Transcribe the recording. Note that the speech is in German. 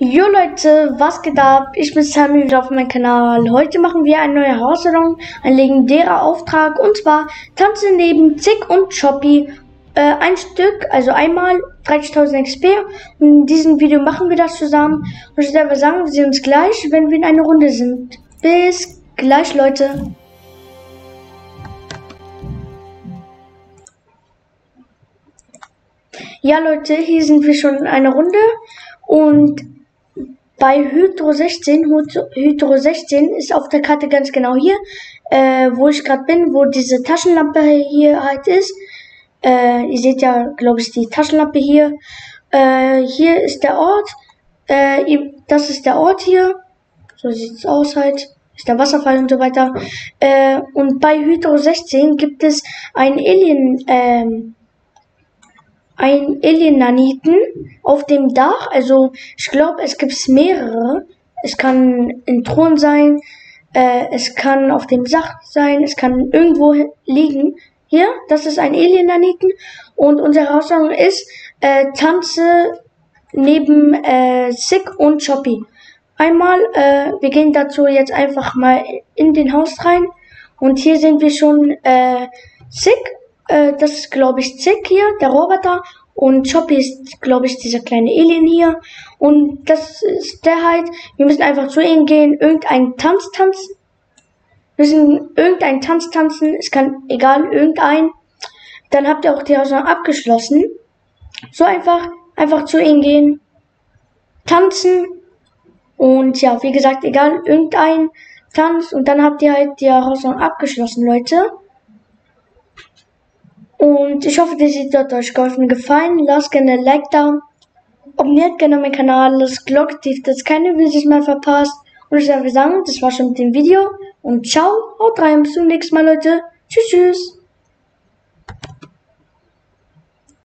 Jo Leute, was geht ab? Ich bin Sammy wieder auf meinem Kanal. Heute machen wir eine neue Herausforderung, ein legendärer Auftrag und zwar tanzen neben Zick und Choppy äh, ein Stück, also einmal 30.000 XP und in diesem Video machen wir das zusammen und ich würde sagen, wir sehen uns gleich, wenn wir in einer Runde sind. Bis gleich Leute. Ja Leute, hier sind wir schon in einer Runde und bei Hydro 16, Hydro 16 ist auf der Karte ganz genau hier, äh, wo ich gerade bin, wo diese Taschenlampe hier halt ist. Äh, ihr seht ja, glaube ich, die Taschenlampe hier. Äh, hier ist der Ort. Äh, das ist der Ort hier. So sieht's aus halt. Ist der Wasserfall und so weiter. Äh, und bei Hydro 16 gibt es ein Alien, ähm, ein Alienaniten auf dem Dach. Also ich glaube, es gibt mehrere. Es kann ein Thron sein, äh, es kann auf dem Sach sein, es kann irgendwo liegen. Hier, das ist ein Alienaniten und unsere Herausforderung ist, äh, tanze neben äh, Sick und Choppy. Einmal, äh, wir gehen dazu jetzt einfach mal in den Haus rein und hier sind wir schon äh, Sick äh, das ist, glaube ich, Zick hier, der Roboter. Und Choppy ist, glaube ich, dieser kleine Alien hier. Und das ist der halt. Wir müssen einfach zu ihm gehen, irgendeinen Tanz tanzen. Wir müssen irgendeinen Tanz tanzen. Es kann egal, irgendein. Dann habt ihr auch die Hausaufgaben abgeschlossen. So einfach, einfach zu ihm gehen, tanzen. Und ja, wie gesagt, egal, irgendein Tanz. Und dann habt ihr halt die Hausaufgaben abgeschlossen, Leute. Und ich hoffe, das Video hat euch geholfen gefallen. Lasst gerne ein Like da. Abonniert gerne meinen Kanal. Das Glocke aktiv, dass keine Videos mehr verpasst. Und ich würde sagen, das war schon mit dem Video. Und ciao, haut rein, bis zum nächsten Mal, Leute. Tschüss, tschüss.